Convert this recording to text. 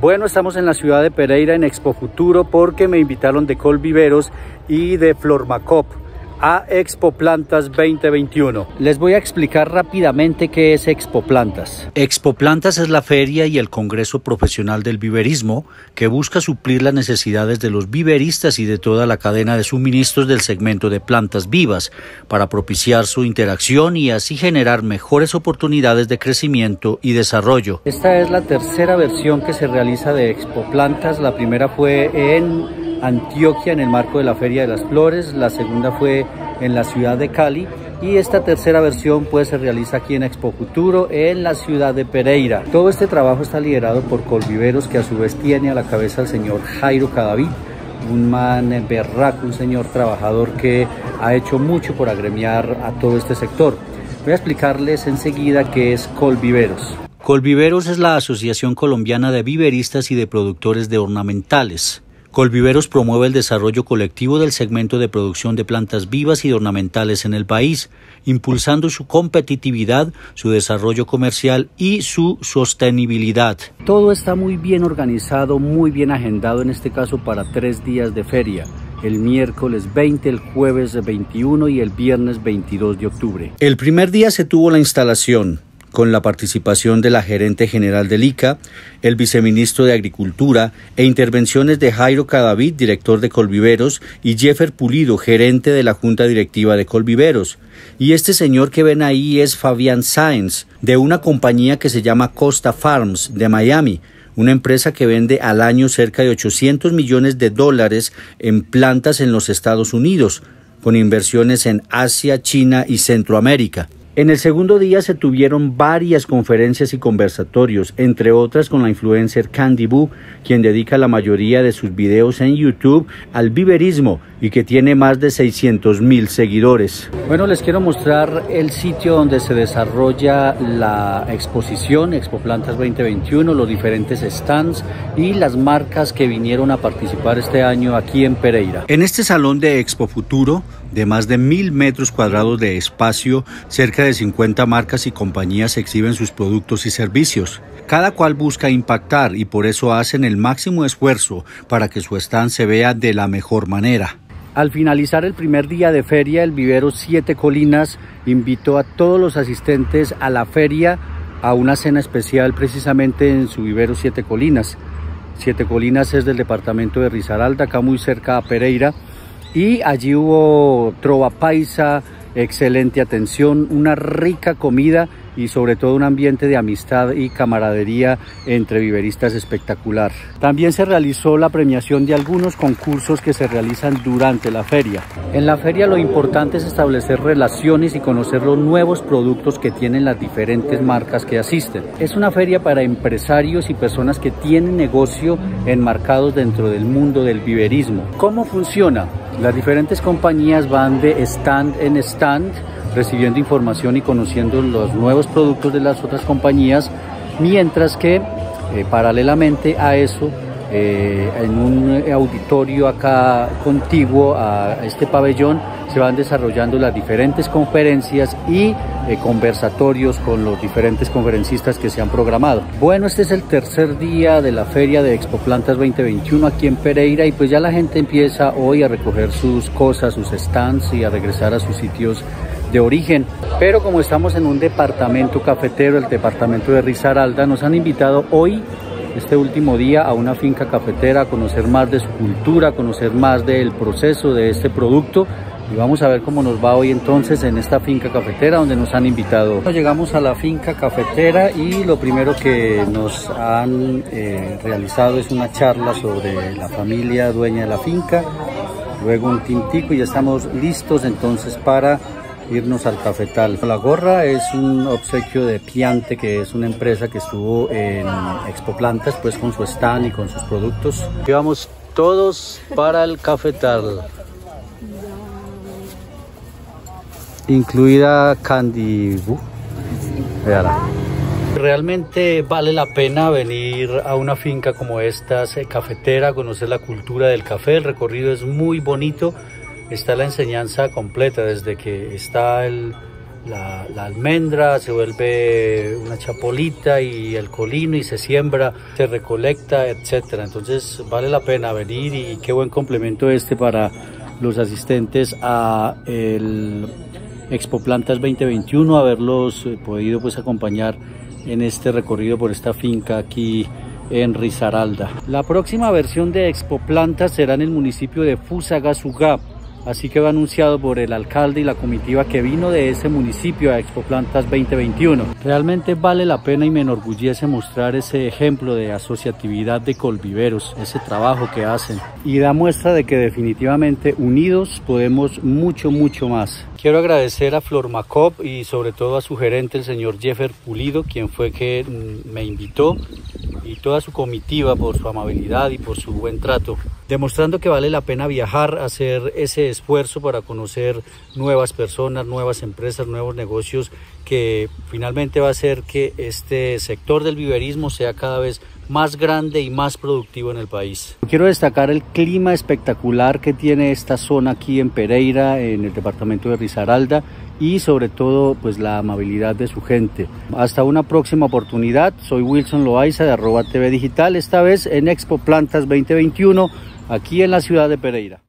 Bueno, estamos en la ciudad de Pereira en Expo Futuro porque me invitaron de Colviveros y de Flormacop a Expo Plantas 2021. Les voy a explicar rápidamente qué es Expo Plantas. Expo Plantas es la feria y el congreso profesional del viverismo que busca suplir las necesidades de los viveristas y de toda la cadena de suministros del segmento de plantas vivas para propiciar su interacción y así generar mejores oportunidades de crecimiento y desarrollo. Esta es la tercera versión que se realiza de Expo Plantas. La primera fue en Antioquia en el marco de la Feria de las Flores, la segunda fue en la ciudad de Cali y esta tercera versión pues se realiza aquí en Expo Futuro en la ciudad de Pereira. Todo este trabajo está liderado por Colviveros que a su vez tiene a la cabeza al señor Jairo Cadavid, un man berraco, un señor trabajador que ha hecho mucho por agremiar a todo este sector. Voy a explicarles enseguida qué es Colviveros. Colviveros es la Asociación Colombiana de Viveristas y de Productores de Ornamentales. Colviveros promueve el desarrollo colectivo del segmento de producción de plantas vivas y ornamentales en el país, impulsando su competitividad, su desarrollo comercial y su sostenibilidad. Todo está muy bien organizado, muy bien agendado en este caso para tres días de feria el miércoles 20, el jueves 21 y el viernes 22 de octubre. El primer día se tuvo la instalación, con la participación de la gerente general del ICA, el viceministro de Agricultura e intervenciones de Jairo Cadavid, director de Colviveros, y Jeffer Pulido, gerente de la Junta Directiva de Colviveros. Y este señor que ven ahí es Fabián Sáenz, de una compañía que se llama Costa Farms, de Miami, una empresa que vende al año cerca de 800 millones de dólares en plantas en los Estados Unidos, con inversiones en Asia, China y Centroamérica. En el segundo día se tuvieron varias conferencias y conversatorios, entre otras con la influencer Candy Boo, quien dedica la mayoría de sus videos en YouTube al viverismo y que tiene más de 600 mil seguidores. Bueno, les quiero mostrar el sitio donde se desarrolla la exposición Expo Plantas 2021, los diferentes stands y las marcas que vinieron a participar este año aquí en Pereira. En este salón de Expo Futuro, de más de mil metros cuadrados de espacio, cerca de 50 marcas y compañías exhiben sus productos y servicios. Cada cual busca impactar y por eso hacen el máximo esfuerzo para que su stand se vea de la mejor manera. Al finalizar el primer día de feria, el vivero Siete Colinas invitó a todos los asistentes a la feria a una cena especial precisamente en su vivero Siete Colinas. Siete Colinas es del departamento de Risaralda, acá muy cerca a Pereira, y allí hubo trova paisa, excelente atención, una rica comida y sobre todo un ambiente de amistad y camaradería entre viveristas espectacular. También se realizó la premiación de algunos concursos que se realizan durante la feria. En la feria lo importante es establecer relaciones y conocer los nuevos productos que tienen las diferentes marcas que asisten. Es una feria para empresarios y personas que tienen negocio enmarcados dentro del mundo del viverismo. ¿Cómo funciona? Las diferentes compañías van de stand en stand recibiendo información y conociendo los nuevos productos de las otras compañías, mientras que eh, paralelamente a eso, eh, en un auditorio acá contiguo a este pabellón, se van desarrollando las diferentes conferencias y eh, conversatorios con los diferentes conferencistas que se han programado. Bueno, este es el tercer día de la feria de Expo Plantas 2021 aquí en Pereira y pues ya la gente empieza hoy a recoger sus cosas, sus stands y a regresar a sus sitios de origen. Pero como estamos en un departamento cafetero, el departamento de Risaralda, nos han invitado hoy, este último día, a una finca cafetera a conocer más de su cultura, conocer más del proceso de este producto. Y vamos a ver cómo nos va hoy entonces en esta finca cafetera donde nos han invitado. Llegamos a la finca cafetera y lo primero que nos han eh, realizado es una charla sobre la familia dueña de la finca, luego un tintico y ya estamos listos entonces para irnos al cafetal. La gorra es un obsequio de Piante, que es una empresa que estuvo en Expo Plantas, pues con su stand y con sus productos. Y vamos todos para el cafetal. Incluida Candy Realmente vale la pena venir a una finca como esta, cafetera, conocer la cultura del café. El recorrido es muy bonito está la enseñanza completa, desde que está la, almendra, se vuelve una chapolita y el colino y se siembra, se recolecta, etcétera. Entonces vale la pena venir y qué buen complemento este para los asistentes a el Expo Plantas 2021, haberlos eh, podido pues acompañar en este recorrido por esta finca aquí en Risaralda. La próxima versión de Expo Plantas será en el municipio de Fusagasugá así que va anunciado por el alcalde y la comitiva que vino de ese municipio a Expo Plantas 2021. Realmente vale la pena y me enorgullece mostrar ese ejemplo de asociatividad de colviveros, ese trabajo que hacen y da muestra de que definitivamente unidos podemos mucho, mucho más. Quiero agradecer a Flor Macop y sobre todo a su gerente, el señor Jeffer Pulido, quien fue que mm, me invitó y toda su comitiva por su amabilidad y por su buen trato, demostrando que vale la pena viajar, hacer ese esfuerzo para conocer nuevas personas, nuevas empresas, nuevos negocios, que finalmente va a hacer que este sector del viverismo sea cada vez más grande y más productivo en el país. Quiero destacar el clima espectacular que tiene esta zona aquí en Pereira, en el departamento de Risaralda y sobre todo pues la amabilidad de su gente. Hasta una próxima oportunidad, soy Wilson Loaiza de arroba TV Digital, esta vez en Expo Plantas 2021 aquí en la ciudad de Pereira.